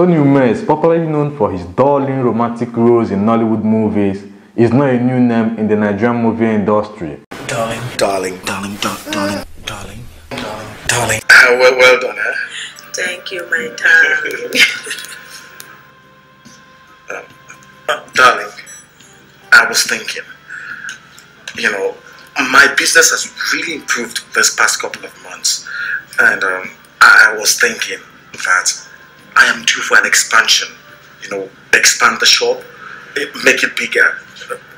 Tony Umez, popularly known for his darling romantic roles in Nollywood movies, is not a new name in the Nigerian movie industry. Darling, darling, darling, darling, darling, darling, darling. Uh, well, well done, huh? Thank you, my darling. Uh, darling, I was thinking, you know, my business has really improved this past couple of months. And um, I was thinking that I am due for an expansion. You know, expand the shop, make it bigger,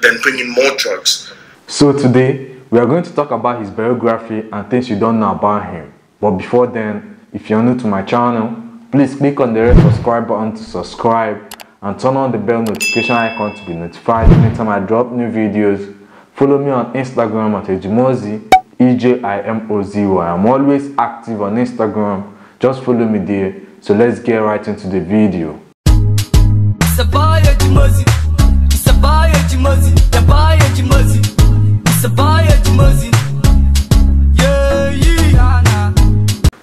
then bring in more drugs. So today, we are going to talk about his biography and things you don't know about him. But before then, if you're new to my channel, please click on the red subscribe button to subscribe and turn on the bell notification icon to be notified anytime I drop new videos. Follow me on Instagram at Ejimozy, E-J-I-M-O-Z-Y. I'm always active on Instagram. Just follow me there. So let's get right into the video.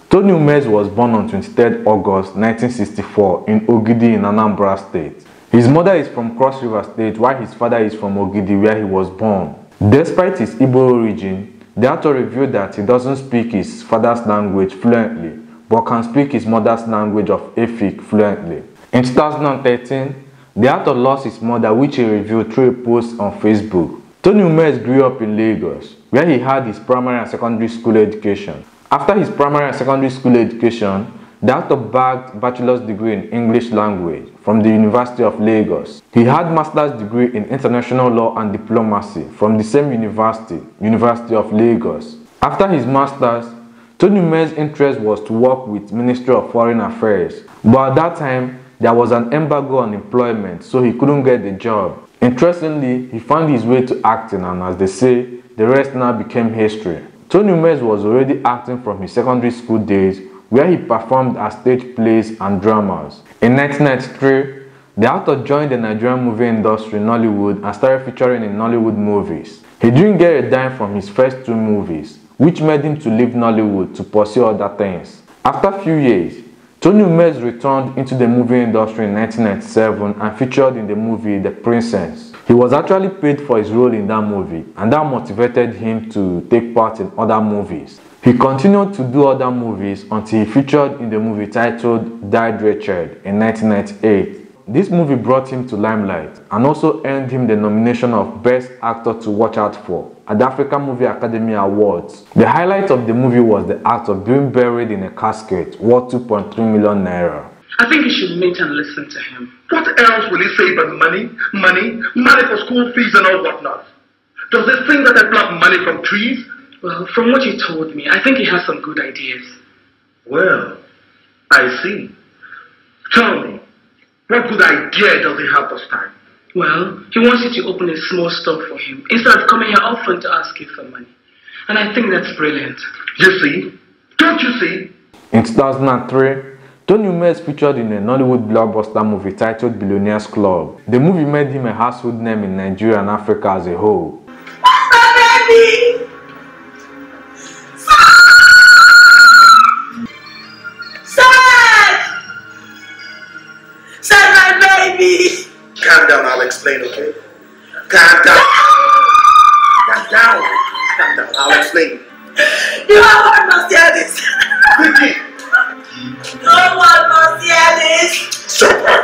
Tony Umez was born on 23 August 1964 in Ogidi in Anambra State. His mother is from Cross River State while his father is from Ogidi where he was born. Despite his Igbo origin, the actor revealed that he doesn't speak his father's language fluently but can speak his mother's language of Efik fluently. In 2013, the actor lost his mother which he revealed through a post on Facebook. Tony Umez grew up in Lagos where he had his primary and secondary school education. After his primary and secondary school education, the actor bagged bachelor's degree in English language from the University of Lagos. He had master's degree in international law and diplomacy from the same university, University of Lagos. After his master's, Tony Umez's interest was to work with Ministry of Foreign Affairs, but at that time, there was an embargo on employment, so he couldn't get the job. Interestingly, he found his way to acting and as they say, the rest now became history. Tony Umez was already acting from his secondary school days where he performed as stage plays and dramas. In 1993, the actor joined the Nigerian movie industry in Nollywood and started featuring in Nollywood movies. He didn't get a dime from his first two movies, which made him to leave Nollywood to pursue other things. After a few years, Tony Umez returned into the movie industry in 1997 and featured in the movie The Princess. He was actually paid for his role in that movie and that motivated him to take part in other movies. He continued to do other movies until he featured in the movie titled Died Richard in 1998. This movie brought him to limelight and also earned him the nomination of Best Actor to Watch Out For at the African Movie Academy Awards. The highlight of the movie was the act of being buried in a casket worth 2.3 million naira. I think you should meet and listen to him. What else will he say but money, money, money for school fees and all whatnot? Does he think that I pluck money from trees? Well, from what you told me, I think he has some good ideas. Well, I see. Tell me, what good idea does he have this time? Well, he wants you to open a small store for him instead of coming here often to ask you for money. And I think that's brilliant. You see? Don't you see? In 2003, Tony Umez featured in a Nollywood blockbuster movie titled Billionaires Club. The movie made him a household name in Nigeria and Africa as a whole. baby! Explain, okay? Calm down. Calm down. Calm down, I'll explain. You have one must hear this. Quickly. No one must hear this. Stop her.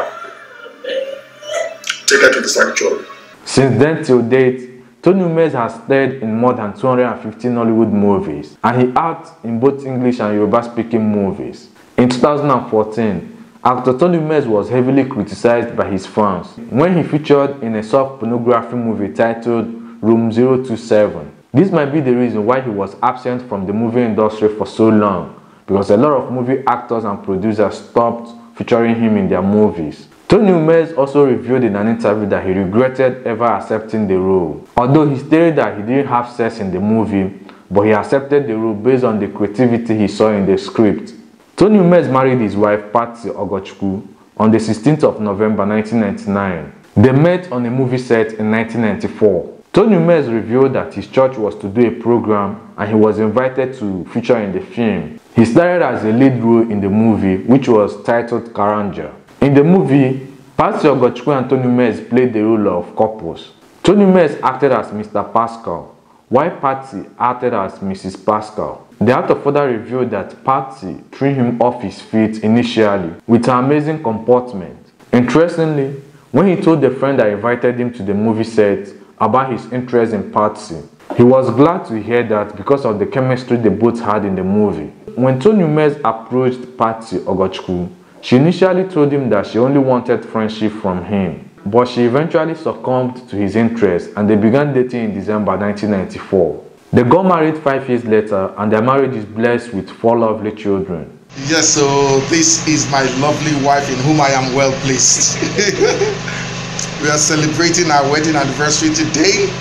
Take her to the sanctuary. Since then till date, Tony Umez has starred in more than 250 Nollywood movies and he acts in both English and Yoruba speaking movies. In 2014, actor Tony Umez was heavily criticized by his fans when he featured in a soft pornography movie titled Room 027. This might be the reason why he was absent from the movie industry for so long because a lot of movie actors and producers stopped featuring him in their movies. Tony Umez also revealed in an interview that he regretted ever accepting the role. Although he stated that he didn't have sex in the movie, but he accepted the role based on the creativity he saw in the script. Tony Umez married his wife Patsy Ogochukwu on the 16th of November 1999. They met on a movie set in 1994. Tony Umez revealed that his church was to do a program and he was invited to feature in the film. He starred as a lead role in the movie which was titled Karanja. In the movie, Patsy Ogochukwu and Tony Umez played the role of couples. Tony Umez acted as Mr. Pascal, while Patsy acted as Mrs. Pascal. The actor further revealed that Patsy threw him off his feet initially with her amazing comportment. Interestingly, when he told the friend that invited him to the movie set about his interest in Patsy, he was glad to hear that because of the chemistry they both had in the movie. When Tony Mez approached Patsy Ogochukwu, she initially told him that she only wanted friendship from him, but she eventually succumbed to his interest and they began dating in December 1994. They got married five years later and their marriage is blessed with four lovely children. Yes, so this is my lovely wife in whom I am well pleased. we are celebrating our wedding anniversary today.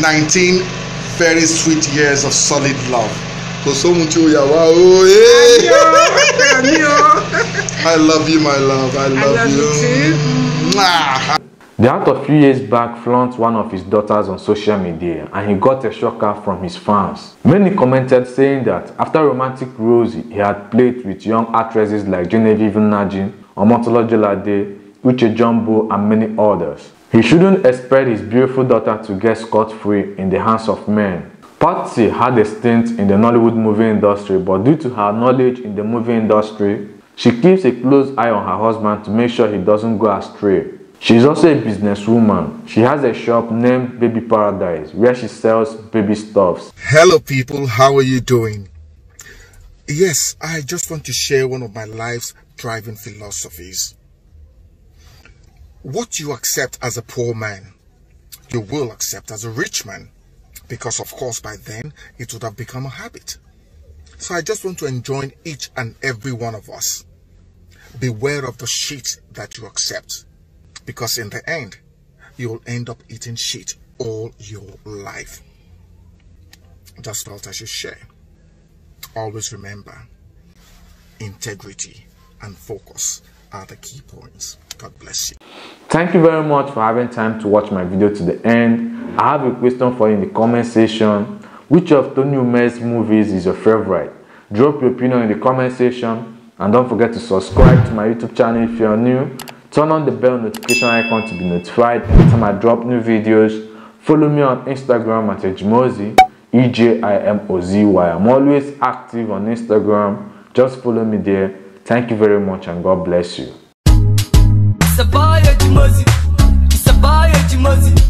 19 very sweet years of solid love. Kò sóhun tí ó yà wá o. I love you, my love. I love, love you too. Mwah. The actor a few years back flaunted one of his daughters on social media and he got a shocker from his fans. Many commented saying that after romantic roles he had played with young actresses like Genevieve Nnaji, Omotolo Jolade, Uche Jumbo and many others. He shouldn't expect his beautiful daughter to get scot-free in the hands of men. Patsy had a stint in the Nollywood movie industry but due to her knowledge in the movie industry, she keeps a close eye on her husband to make sure he doesn't go astray. She is also a businesswoman. She has a shop named Baby Paradise where she sells baby stuffs. Hello, people. How are you doing? Yes, I just want to share one of my life's driving philosophies. What you accept as a poor man, you will accept as a rich man. Because, of course, by then it would have become a habit. So I just want to enjoin each and every one of us. Beware of the shit that you accept. Because in the end, you'll end up eating shit all your life. Just felt I should share. Always remember, integrity and focus are the key points. God bless you. Thank you very much for having time to watch my video to the end. I have a question for you in the comment section. Which of Tony Umez movies is your favorite? Drop your opinion in the comment section and don't forget to subscribe to my YouTube channel if you're new. Turn on the bell notification icon to be notified anytime I drop new videos. Follow me on Instagram at Ejimozy, E-J-I-M-O-Z-Y. I'm always active on Instagram. Just follow me there. Thank you very much and God bless you. It's a boy. It's a boy.